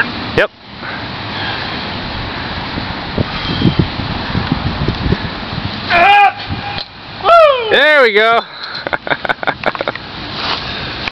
recording? Yep. Woo! There we go.